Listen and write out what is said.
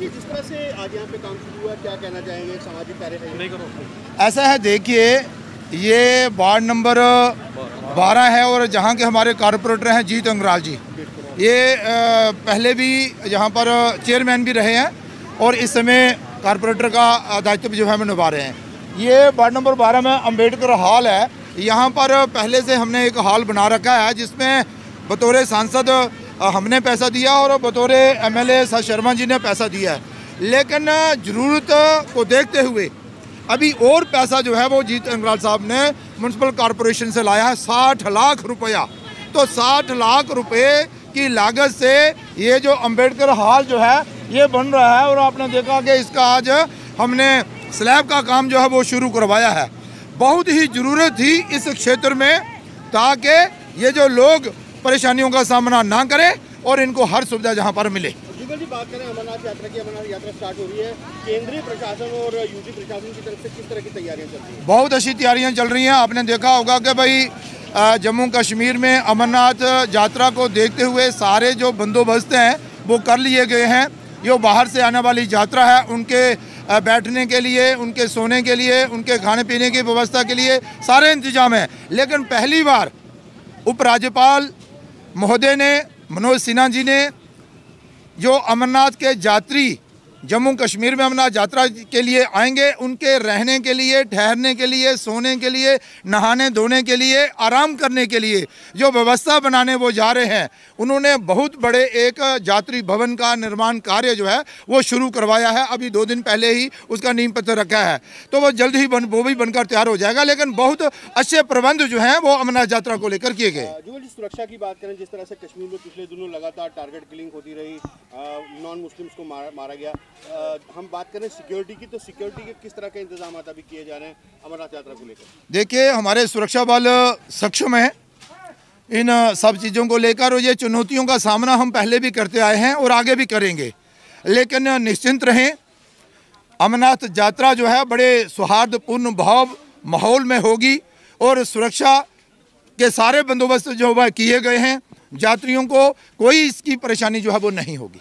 जिस तरह से आज यहाँ पे काम शुरू हुआ क्या कहना चाहेंगे सामाजिक कार्य ऐसा है देखिए ये वार्ड नंबर बारह है और जहाँ के हमारे कारपोरेटर हैं जीत अंगराल जी। ये पहले भी यहाँ पर चेयरमैन भी रहे हैं और इस समय कारपोरेटर का दायित्व जो है हम निभा रहे हैं। ये वार्ड नंबर बारह में अंबेडकर हॉल है। यहाँ पर पहले से हमने एक हॉल बना रखा है जिसमें बतौर सांसद हमने पैसा दिया और बतौर M L A Sharma ji ने पैसा दिया है। लेकिन ज़रूरत को देखते हुए अभी और पैसा जो है वो जीत अंगराल साहब ने म्यूनसिपल कॉरपोरेशन से लाया है, साठ लाख रुपया। तो साठ लाख रुपए की लागत से ये जो अंबेडकर हॉल जो है, ये बन रहा है और आपने देखा कि इसका आज हमने स्लैब का काम जो है वो शुरू करवाया है। बहुत ही ज़रूरत थी इस क्षेत्र में ताकि ये जो लोग परेशानियों का सामना ना करें और इनको हर सुविधा जहाँ पर मिले। बात करें, अमरनाथ यात्रा की, अमरनाथ यात्रा स्टार्ट हो रही है। केंद्रीय प्रशासन और यूपी प्रशासन की तरफ़ से किस तरह की तैयारियाँ चल रही हैं? बहुत अच्छी तैयारियाँ चल रही हैं। आपने देखा होगा कि भाई जम्मू कश्मीर में अमरनाथ यात्रा को देखते हुए सारे जो बंदोबस्त हैं, वो कर लिए गए हैं। जो बाहर से आने वाली यात्रा है, उनके बैठने के लिए, उनके सोने के लिए, उनके खाने पीने की व्यवस्था के लिए सारे इंतज़ाम हैं। लेकिन पहली बार उपराज्यपाल महोदय ने, मनोज सिन्हा जी ने जो अमरनाथ के यात्री जम्मू कश्मीर में अमरनाथ यात्रा के लिए आएँगे उनके रहने के लिए ठहरने के लिए सोने के लिए नहाने धोने के लिए आराम करने के लिए जो व्यवस्था बनाने वो जा रहे हैं उन्होंने बहुत बड़े एक यात्री भवन का निर्माण कार्य जो है वो शुरू करवाया है। अभी दो दिन पहले ही उसका नींव पत्थर रखा है। तो वो जल्द ही बन वो भी बनकर तैयार हो जाएगा लेकिन बहुत अच्छे प्रबंध जो हैं वो अमरनाथ यात्रा को लेकर किए गए। सुरक्षा की बात करें जिस तरह से कश्मीर में पिछले दिनों लगातार टारगेट किलिंग होती रही नॉन मुस्लिम्स को मारा, गया अ, हम बात करें सिक्योरिटी की तो सिक्योरिटी के किस तरह के इंतज़ाम अभी किए जा रहे हैं अमरनाथ यात्रा को लेकर? देखिए हमारे सुरक्षा बल सक्षम है। इन सब चीज़ों को लेकर और ये चुनौतियों का सामना हम पहले भी करते आए हैं और आगे भी करेंगे। लेकिन निश्चिंत रहें अमरनाथ यात्रा जो है बड़े सौहार्दपूर्ण भाव माहौल में होगी और सुरक्षा के सारे बंदोबस्त जो है किए गए हैं यात्रियों को कोई इसकी परेशानी जो है वो नहीं होगी।